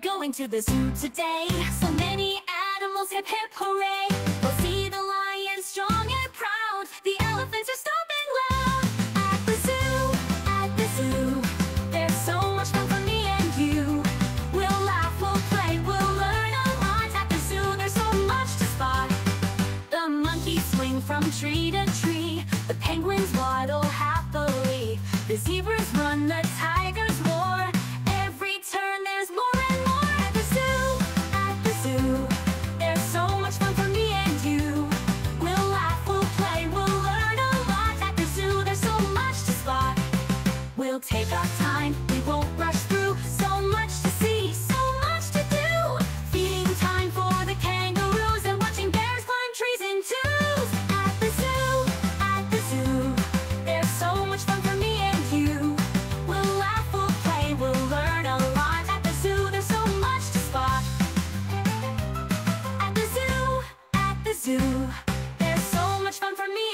going to the zoo today. So many animals, hip hip hooray. We'll see the lions strong and proud. The elephants are stomping loud. At the zoo, at the zoo. There's so much fun for me and you. We'll laugh, we'll play, we'll learn a lot. At the zoo, there's so much to spot. The monkeys swing from tree to tree. The penguins waddle happily. The zebras run the tide. zoo. There's so much fun for me.